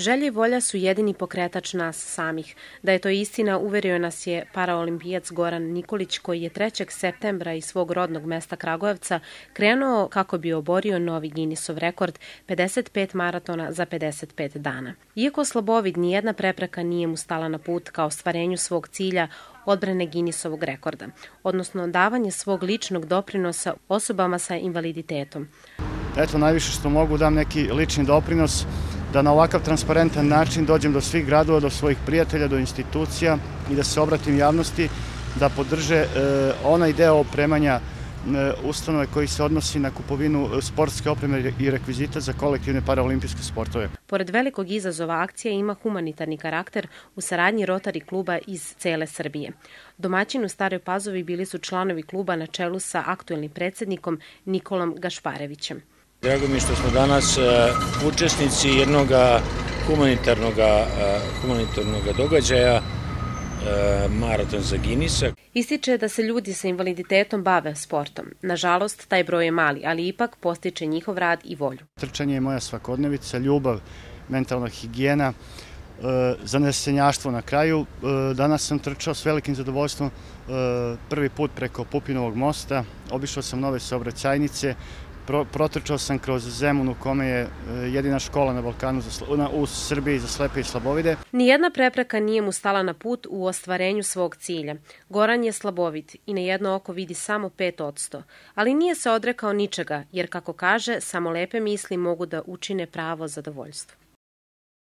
Želje i volja su jedini pokretač nas samih. Da je to istina, uverio nas je paraolimpijac Goran Nikolić koji je 3. septembra iz svog rodnog mesta Kragujevca krenuo kako bi oborio novi Guinnessov rekord 55 maratona za 55 dana. Iako slabovid, nijedna prepreka nije mu stala na put kao ostvarenju svog cilja odbrane Guinnessovog rekorda, odnosno davanje svog ličnog doprinosa osobama sa invaliditetom. Eto, najviše što mogu dam neki lični doprinos da na ovakav transparentan način dođem do svih gradova, do svojih prijatelja, do institucija i da se obratim javnosti da podrže e, onaj deo opremanja e, ustanove koji se odnosi na kupovinu sportske opreme i rekvizita za kolektivne paraolimpijske sportove. Pored velikog izazova akcija ima humanitarni karakter u saradnji Rotari kluba iz cele Srbije. Domaćin u Staroj Pazovi bili su članovi kluba na čelu sa aktuelnim predsednikom Nikolom Gašparevićem. Drago mi što smo danas uh, učesnici jednog humanitarnog, uh, humanitarnog događaja uh, Maraton za Ginisa. Ističe da se ljudi sa invaliditetom bave sportom. Nažalost, taj broj je mali, ali ipak postiče njihov rad i volju. Trčanje je moja svakodnevica, ljubav, mentalna higijena, zanesenjaštvo na kraju. Danas sam trčao s velikim zadovoljstvom prvi put preko Pupinovog mosta, obišao sam nove saobraćajnice, Pro, protrčao sam kroz Zemun u kome je e, jedina škola na Balkanu za, na, u Srbiji za slepe i slabovide. Nijedna prepreka nije mu stala na put u ostvarenju svog cilja. Goran je slabovid i na jedno oko vidi samo 5%, ali nije se odrekao ničega, jer kako kaže, samo lepe misli mogu da učine pravo zadovoljstvo.